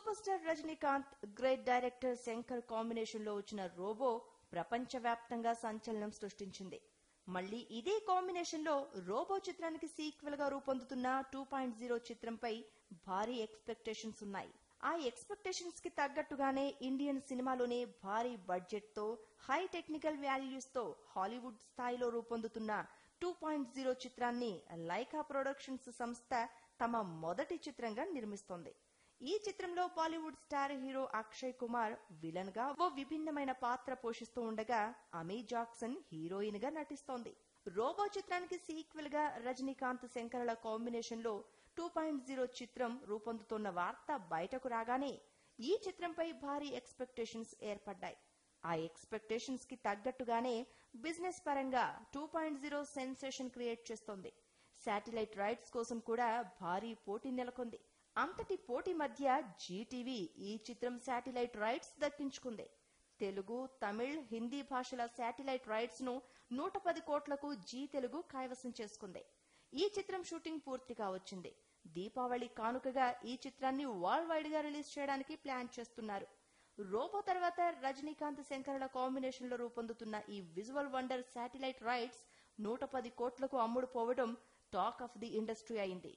Super star Rajinikanth great director Shankar కాంబినేషన్లో వచ్చిన robo ప్రపంచవ్యాప్తంగా సంచలనం సృష్టించింది. మళ్ళీ ఇదే కాంబినేషన్లో రోబో చిత్రానికి సీక్వెల్గా రూపొందుతున్న టూ పాయింట్ జీరో చిత్రంపై భారీ ఎక్స్పెక్టేషన్స్ ఉన్నాయి. ఆ ఎక్స్పెక్టేషన్స్కి తగ్గట్టుగానే ఇండియన్ సినిమాలోనే భారీ బడ్జెట్తో హై టెక్నికల్ వాల్యూస్తో హాలీవుడ్ స్థాయిలో రూపొందుతున్న టూ పాయింట్ జీరో చిత్రాన్ని లైకా ప్రొడక్షన్స్ సంస్థ తమ మొదటి చిత్రంగా నిర్మిస్తోంది. ఈ చిత్రంలో బాలీవుడ్ స్టార్ హీరో అక్షయ్ కుమార్ విలన్గా ఓ విభిన్నమైన పాత్ర పోషిస్తూ ఉండగా అమీ జాక్సన్ హీరోయిన్గా నటిస్తోంది. రోబో చిత్రానికి సీక్వెల్గా రజనీకాంత్ శంకర్ల కాంబినేషన్లో టూ పాయింట్ జీరో చిత్రం రూపొందుతున్న వార్త బయటకు రాగానే ఈ చిత్రంపై భారీ ఎక్స్పెక్టేషన్స్ ఏర్పడ్డాయి. ఆ ఎక్స్పెక్టేషన్స్కి తగ్గట్టుగానే బిజినెస్ పరంగా two point zero sensation create చేస్తోంది. శాటిలైట్ రైట్స్ కోసం కూడా భారీ పోటీ నెలకొంది. అంతటి పోటీ మధ్య జీటీవీ ఈ చిత్రం శాటిలైట్ రైట్స్ దక్కించుకుంది. తెలుగు తమిళ్ హిందీ భాషల శాటిలైట్ రైట్స్ను నూట పది కోట్లకు జీ తెలుగు కైవసం చేసుకుంది. ఈ చిత్రం షూటింగ్ పూర్తిగా వచ్చింది. దీపావళి కానుకగా ఈ చిత్రాన్ని వరల్డ్ వైడ్గా రిలీజ్ చేయడానికి ప్లాన్ చేస్తున్నారు. రోబో తర్వాత రజనీకాంత్ శంకర్ల కాంబినేషన్లో రూపొందుతున్న ఈ విజువల్ వండర్ శాటిలైట్ రైట్స్ నూట పది కోట్లకు అమ్ముడు పోవడం టాక్ ఆఫ్ ది ఇండస్ట్రీ అయింది.